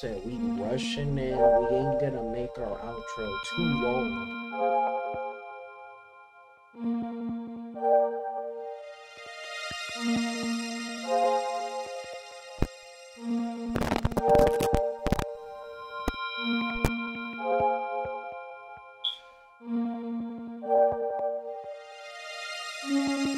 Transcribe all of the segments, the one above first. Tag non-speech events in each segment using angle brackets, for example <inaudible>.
Said we rushing and we ain't gonna make our outro too long. I could just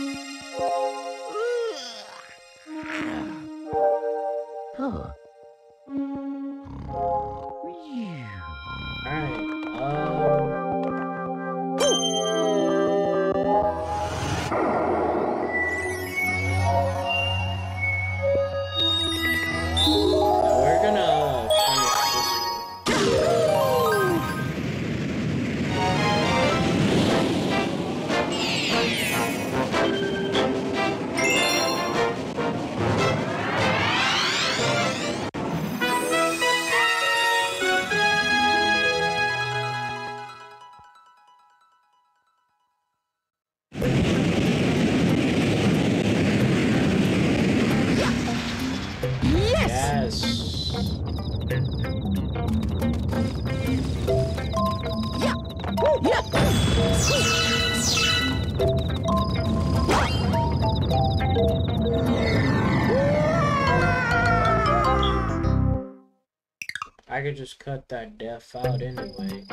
cut that death out anyway.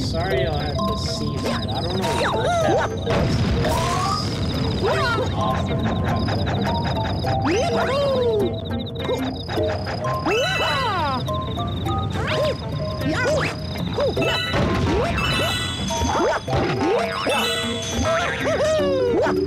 Sorry y'all have to see that. I don't know what that was. Awful Come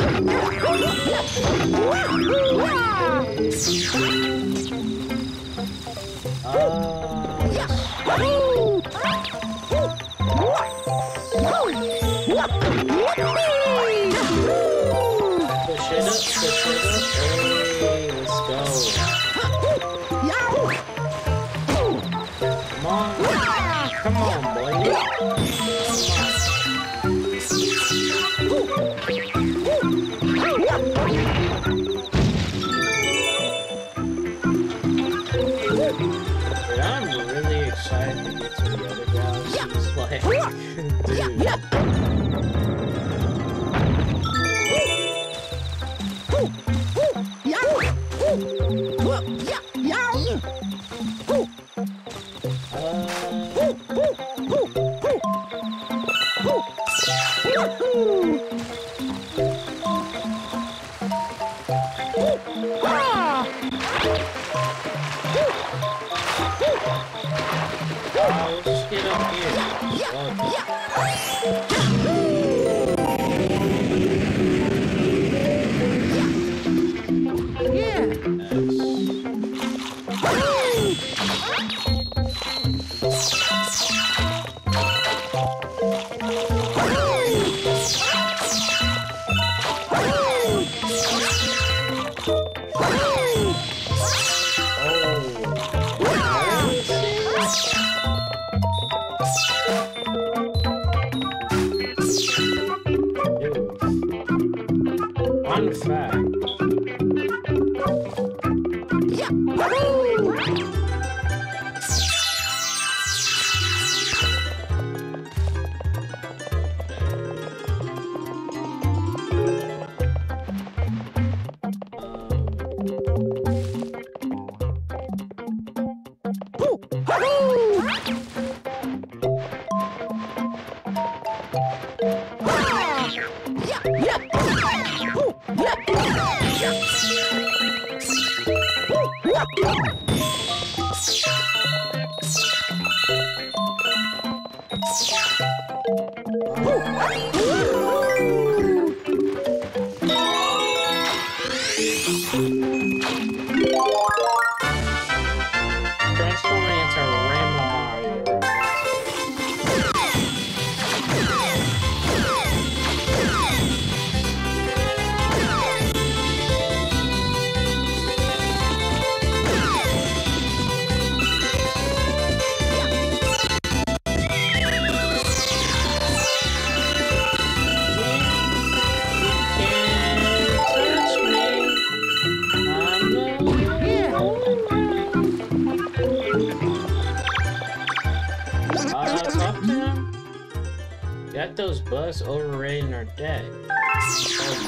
those bugs overrating our deck? Oh,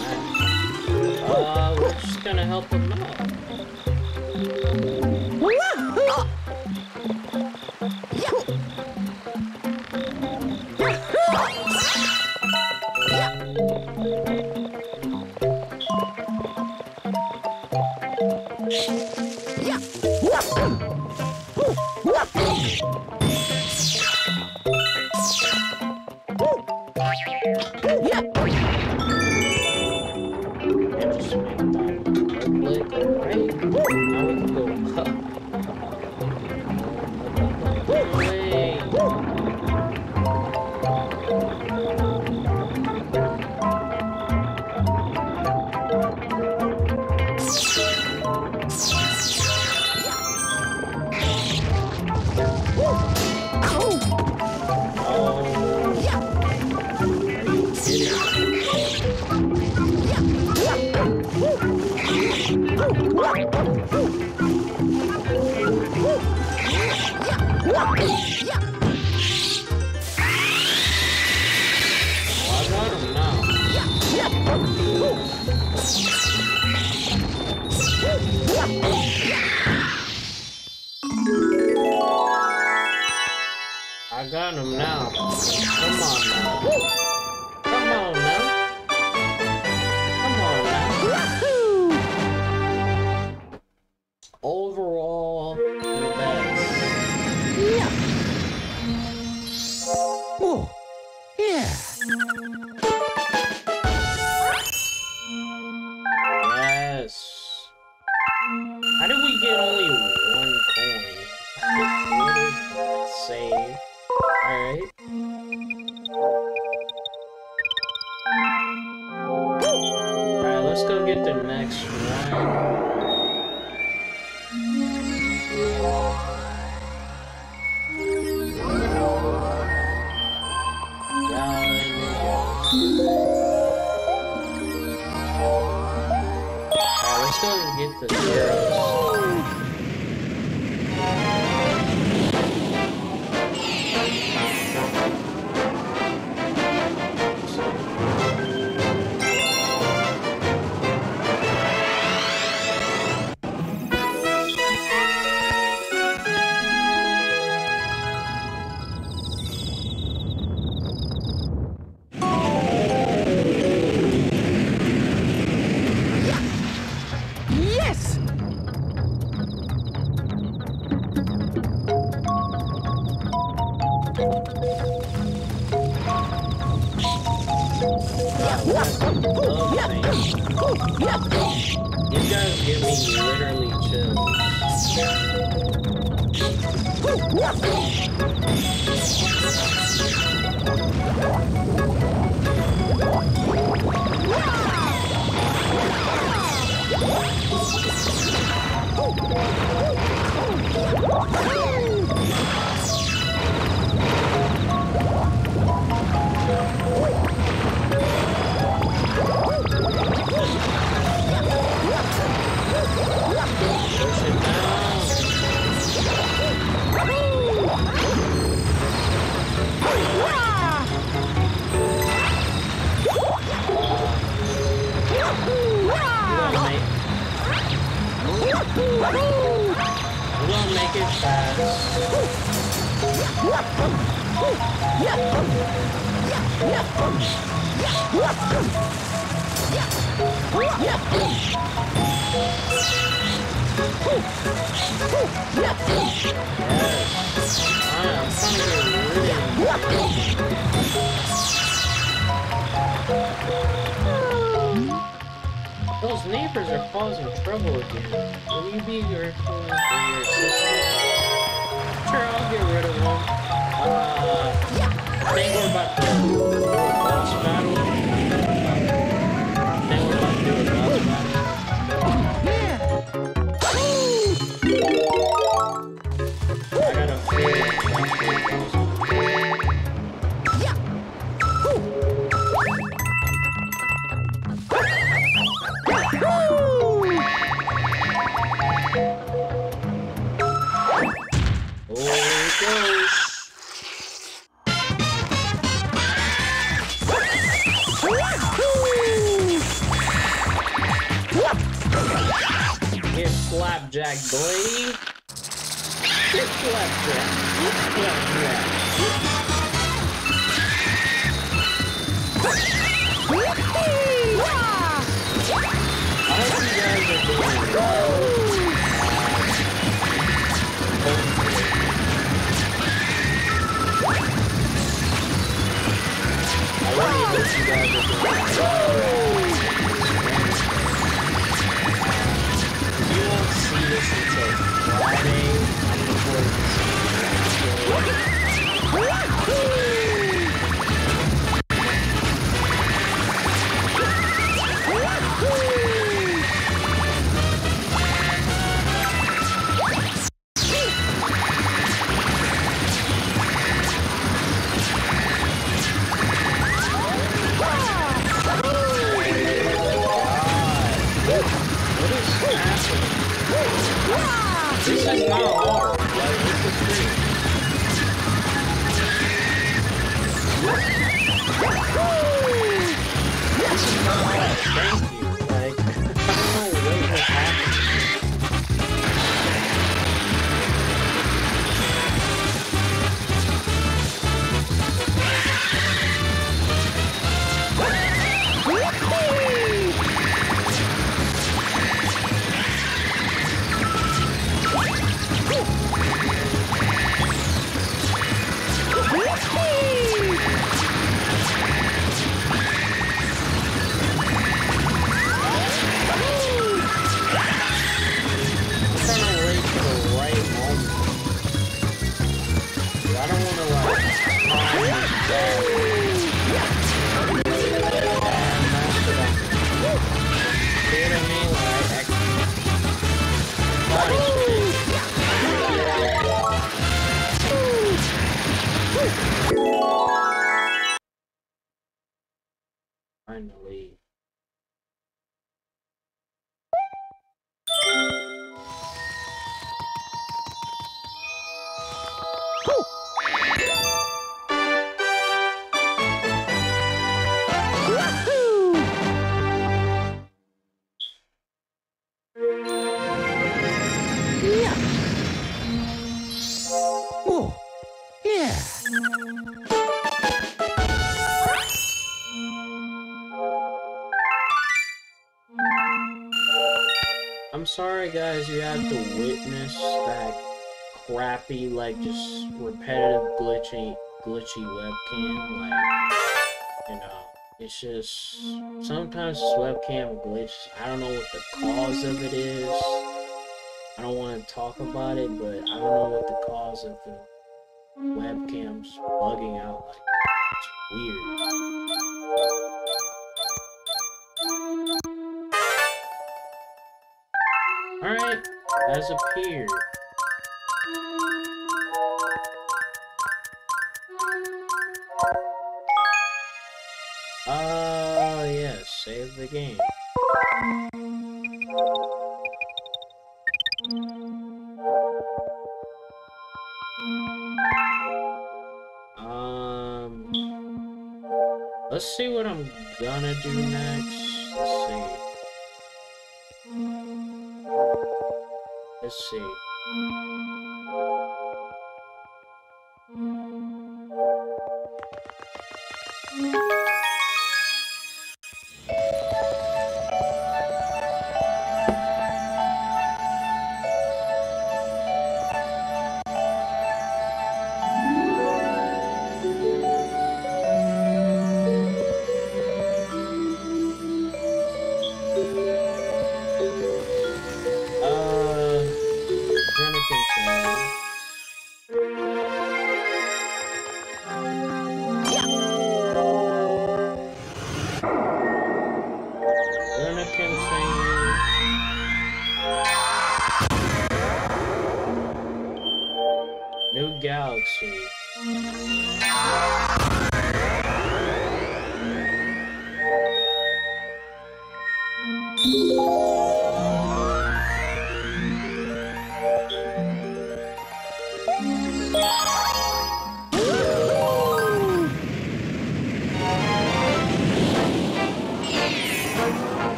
nice. Uh, we're just gonna help them out. It's a. Flapjack, boy. Flapjack. Flapjack. I hope you guys are doing well. I hope you guys are doing well. Sorry, guys, you have to witness that crappy, like, just repetitive glitchy, glitchy webcam. Like, you know, it's just sometimes this webcam glitch. I don't know what the cause of it is. I don't want to talk about it, but I don't know what the cause of the webcams bugging out. Like, it's weird. Has appeared. Uh, yes, save the game.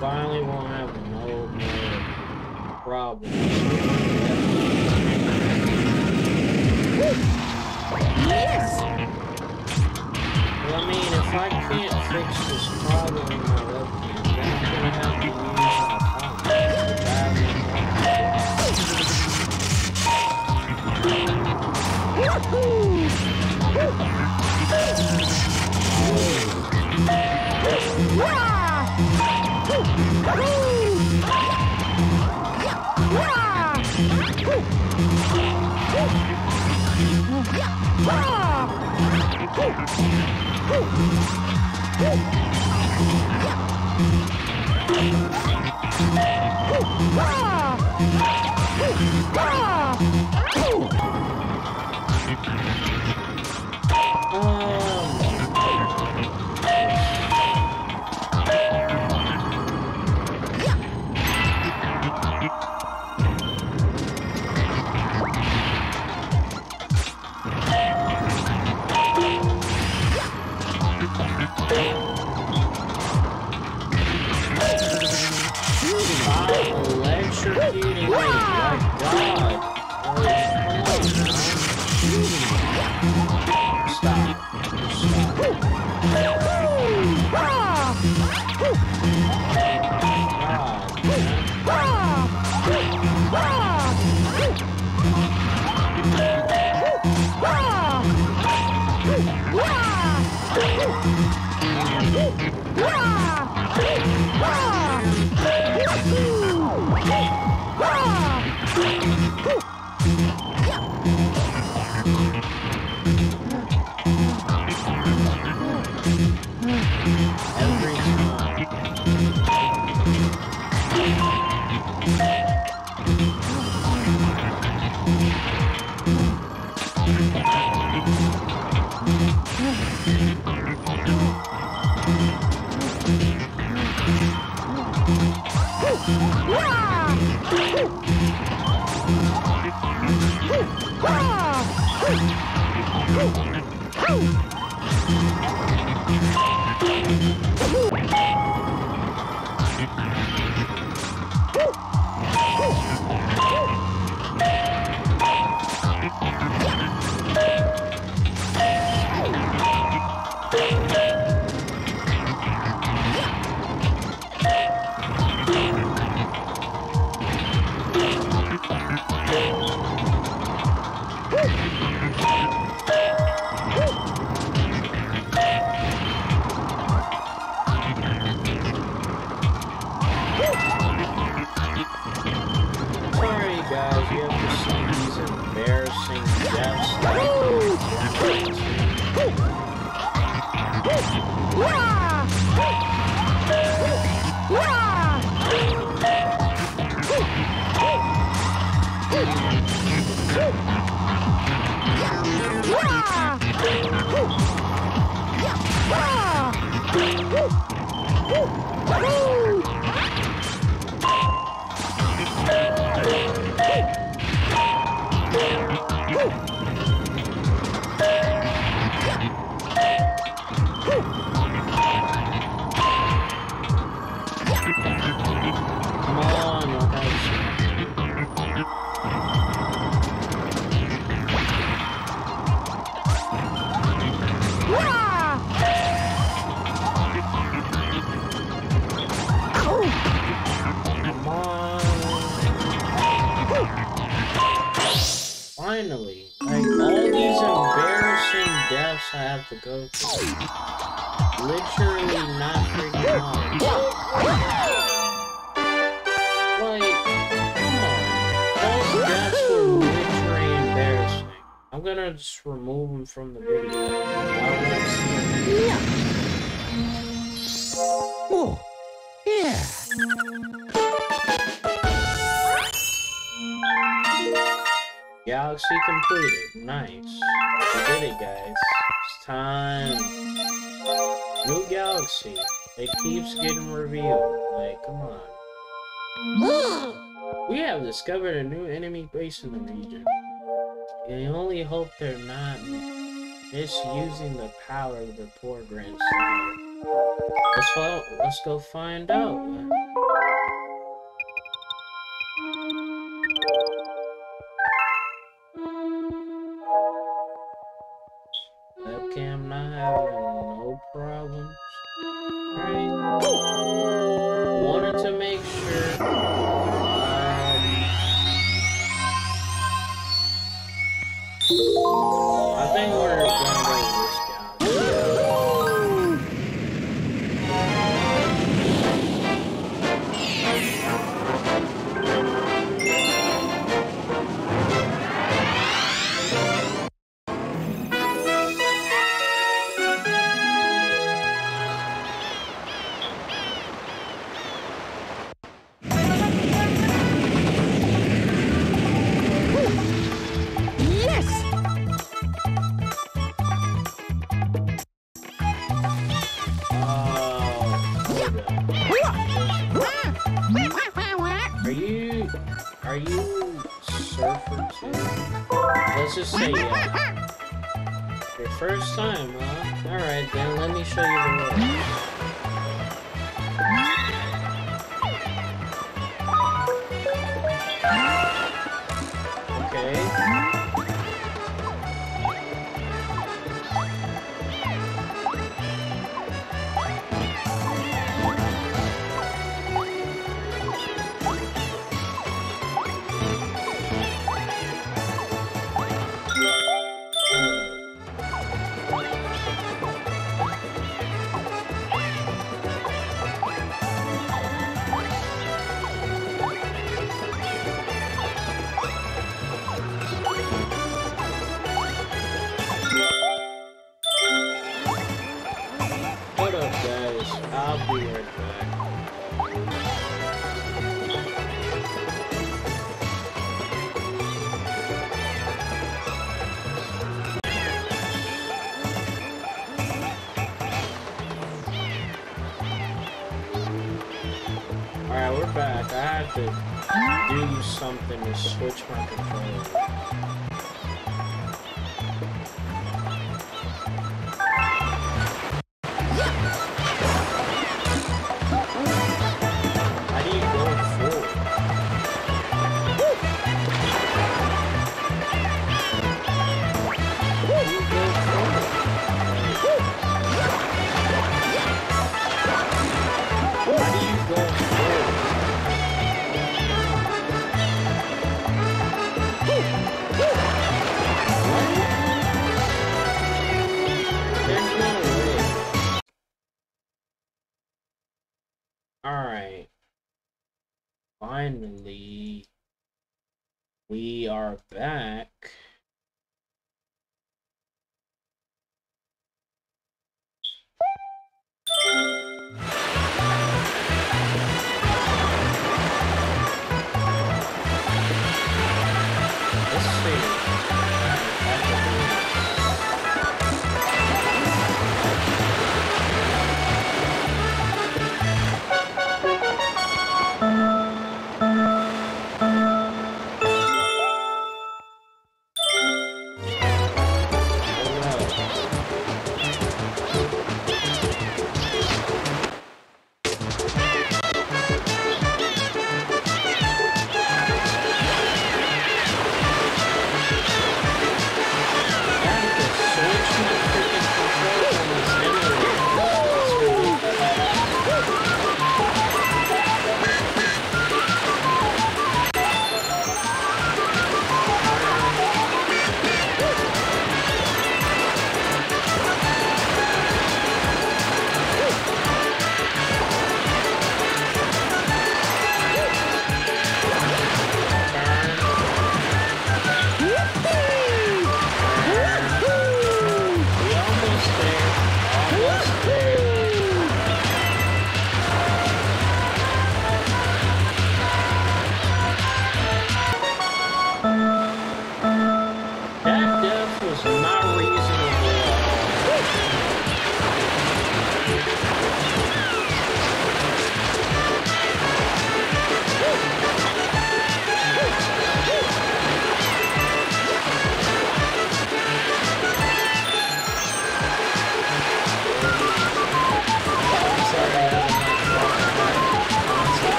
Finally won't have no more problems. Yes! Well, I mean, if I can't fix this problem in my webcam, then I'm gonna have to use my phone, which I haven't Woohoo! Um, me, my Sorry, Come Finally. Like, all these embarrassing deaths I have to go through. Literally not freaking on. Like, come on. Those deaths were literally embarrassing. I'm gonna just remove them from the video. Oh, yeah. Galaxy completed. Nice. We did it, guys. It's time. New galaxy. It keeps getting revealed. Like, come on. We have discovered a new enemy base in the region. I only hope they're not misusing the power of the poor Grand Star. Let's, fo- let's go find out. problem. First time, huh? Alright then let me show you the ropes. I'll be right back. Alright, we're back. I had to do something to switch my controller.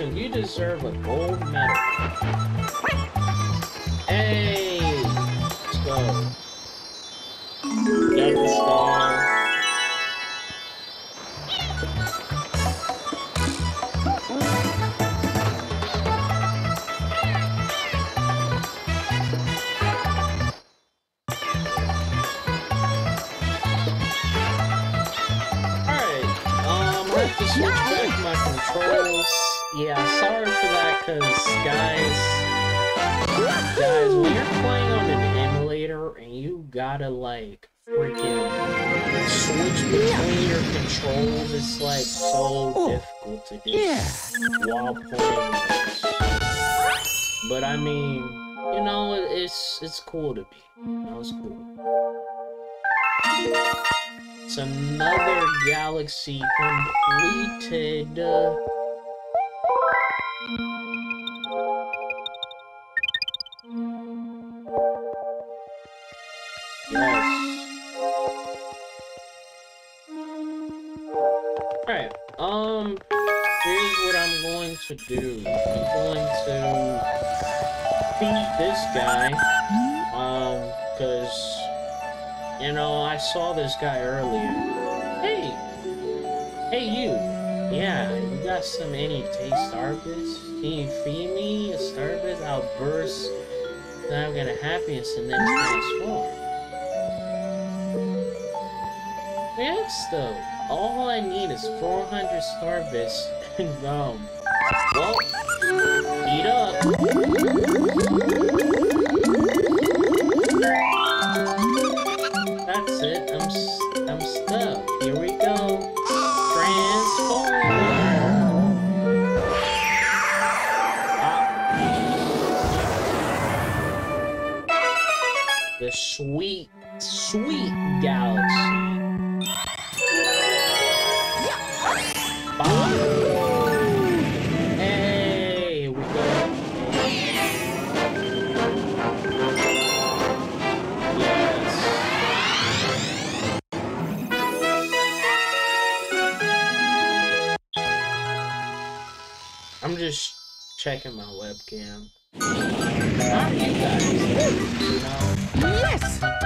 Congratulations, you deserve a gold medal. Controls, it's like so oh, difficult to do Yeah. while playing this. But I mean, you know, it's it's cool to be. That was cool. It's another galaxy completed. Yes. This guy, um, because you know, I saw this guy earlier. Hey! Hey, you! Yeah, you got some any taste Star Bits? Can you feed me a Star Bits? I'll burst. Then I'm gonna happiness and then transform. Yes, though. All I need is 400 Star Bits and um. Well, eat up. S- I'm stuck. Here we go. Transform. Ah. The sweet, sweet galaxy. Checking my webcam. Yes.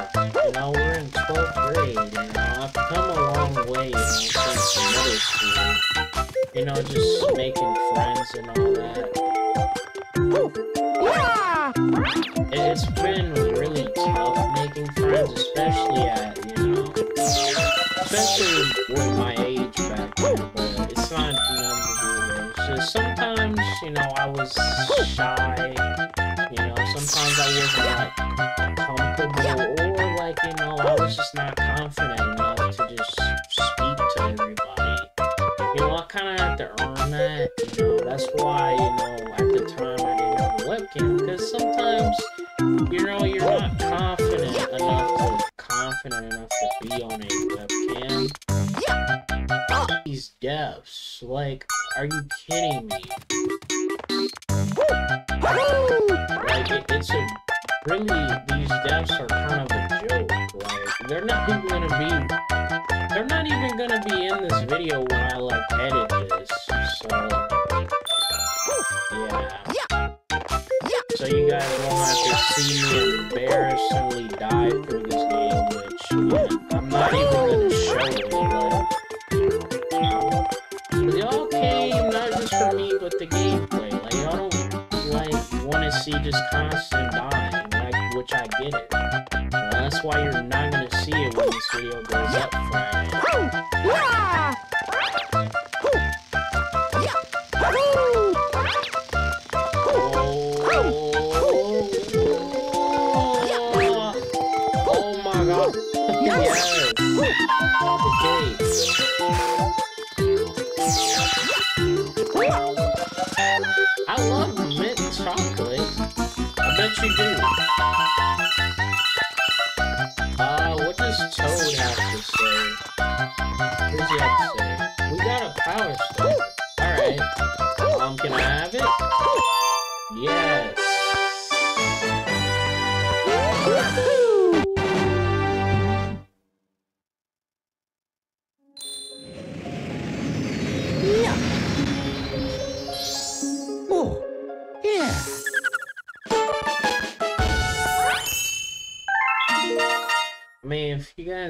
Know, we're in 12th grade, and I've come a long way, you since middle school. You know, just making friends and all that. It- It's been really tough making friends, especially at, you know, especially with my age back then, but it's not nothing to. It's just sometimes, you know, I was shy, confident enough to just speak to everybody. You know, I kind of had to earn that, you know, that's why, you know, at the time I didn't have a webcam, because sometimes you know, you're not confident enough to confident enough to be on a webcam. These devs, like, are you kidding me? Like, it, it's a really these devs are kind of a joke. They're not even gonna be,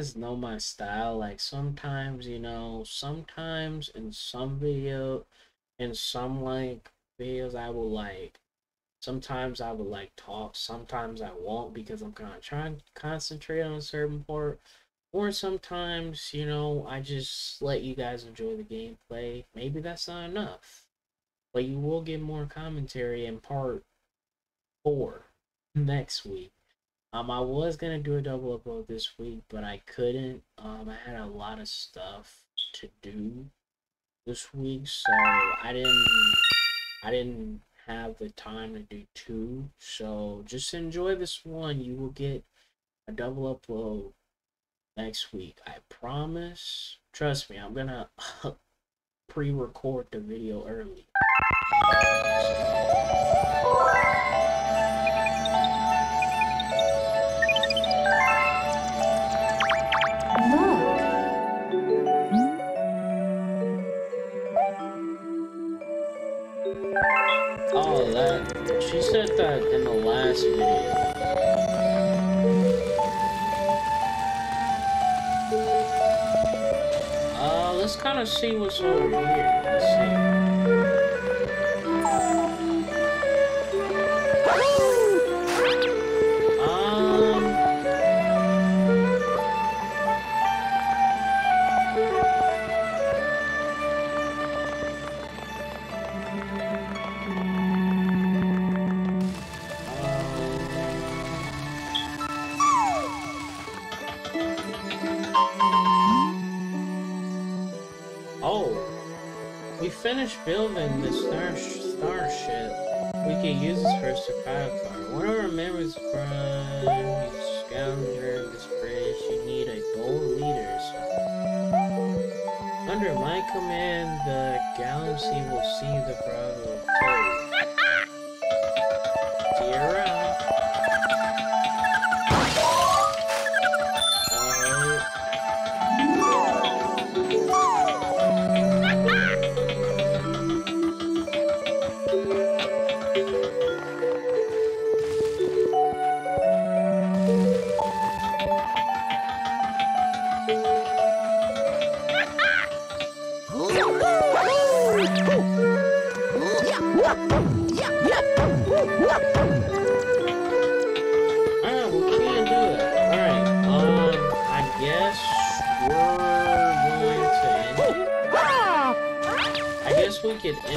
guys know my style, like sometimes, you know, sometimes in some video, in some like videos, I will like, sometimes I will like talk, sometimes I won't because I'm kind of trying to concentrate on a certain part, or sometimes, you know, I just let you guys enjoy the gameplay. Maybe that's not enough, but you will get more commentary in part four next week. Um, I was gonna do a double upload this week, but I couldn't. Um, I had a lot of stuff to do this week, so I didn't. I didn't have the time to do two. So just enjoy this one. You will get a double upload next week. I promise. Trust me, I'm gonna <laughs> pre-record the video early. That in the last video. Uh, let's kind of see what's over here. Star starship. We can use this for a survival car. One of our members from you scoundrel this bridge. You need a bold leader. Under my command, the galaxy will see the problem of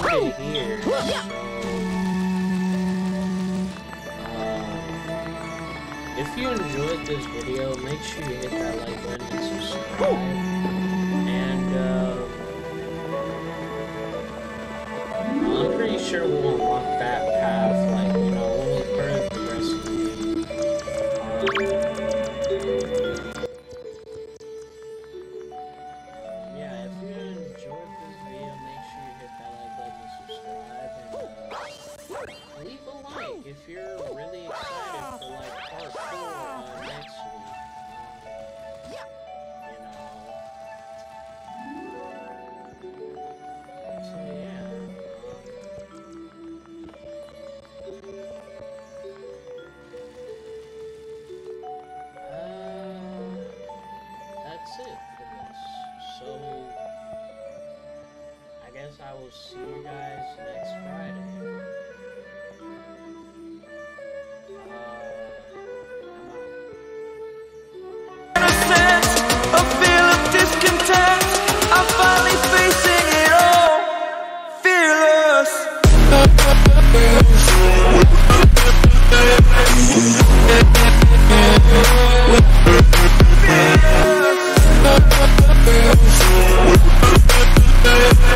it here. If you enjoyed this video, make sure you hit that like button and subscribe. And, uh, I'm pretty sure we'll unlock that path, like, you know, when we play the rest of the game. Um,